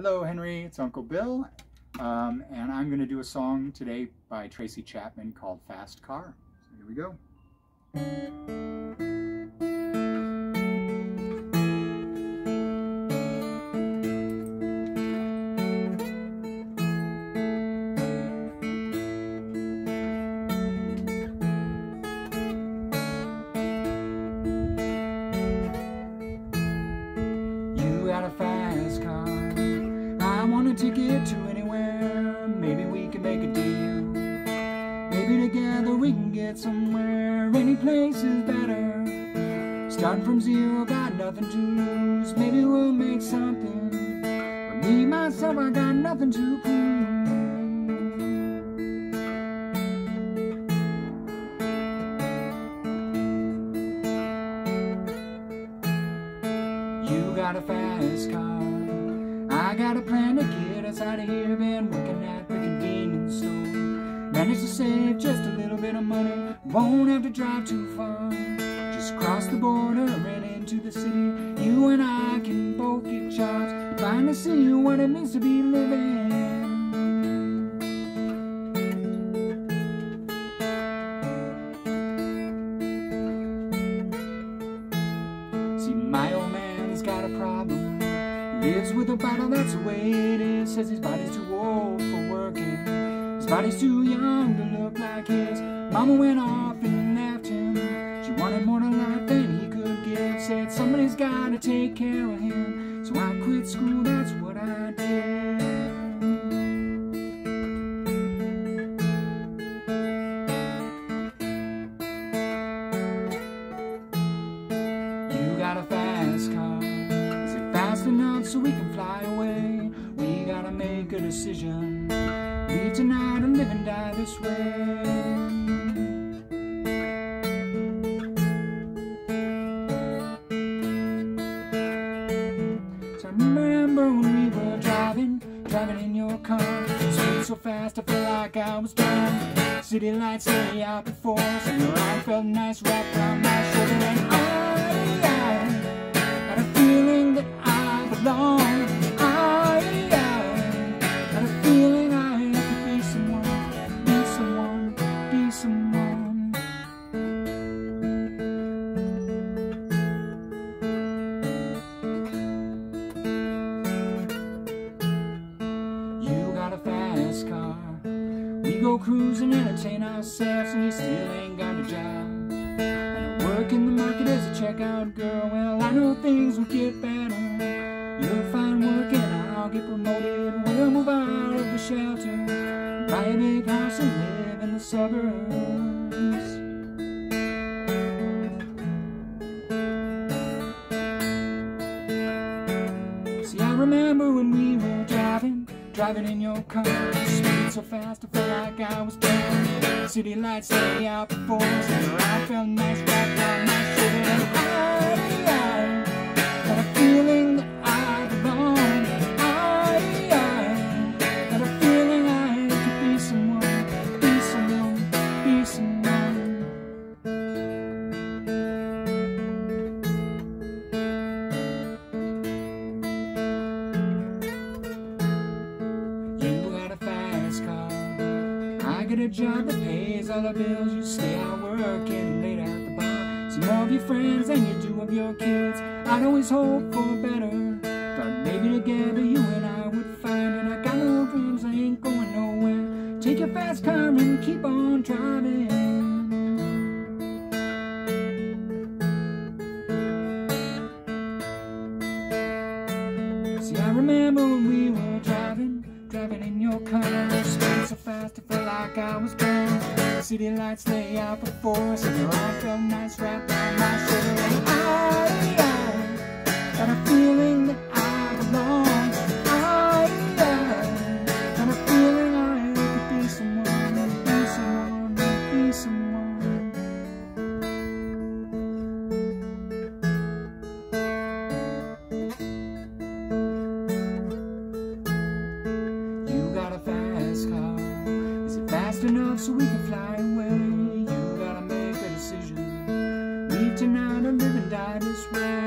Hello, Henry. It's Uncle Bill. Um, and I'm going to do a song today by Tracy Chapman called Fast Car. So here we go. You got a fast car. I want a ticket to anywhere. Maybe we can make a deal. Maybe together we can get somewhere. Any place is better. Starting from zero, got nothing to lose. Maybe we'll make something. But me, myself, I got nothing to prove. You got a fast car. I got a plan to get us out of here. Been working at the convenience store. Managed to save just a little bit of money. Won't have to drive too far. Just cross the border and into the city. You and I can both get jobs. Finally see what it means to be living. Lives with a bottle, that's the way it is. Says his body's too old for working. His body's too young to look like his. Mama went off and left him. She wanted more to life than he could give. Said somebody's gotta take care of him. So I quit school, that's what I did. You got a fast car. A decision. Leave tonight or live and die this way. Remember when we were driving, driving in your car. Speed so fast I felt like I was driving. City lights lay out before us, and your arm felt nice wrapped around my shoulder. And I, I had a feeling that I belong. We go cruising, entertain ourselves, and you still ain't got a job. Work in the market as a checkout girl. Well, I know things will get better. You'll find work and I'll get promoted. We'll move out of the shelter, buy a big house and live in the suburbs. Driving, in your car. Speed so fast, I felt like I was down. City lights lay out before us, and I felt nice wrapped around my shoulder. Get a job that pays all the bills. You stay out working late at the bar. See more of your friends than you do of your kids. I'd always hope for better. Thought maybe together you and I would find it. I got no dreams, I ain't going nowhere. Take your fast car and keep on driving. See, I remember when we were driving, driving in your car. Speeding so fast, I felt like I was gone. City lights lay out before us, and your arm felt nice wrapped around my shoulder. And I so we can fly away. You gotta make a decision. Leave tonight or live and die this way.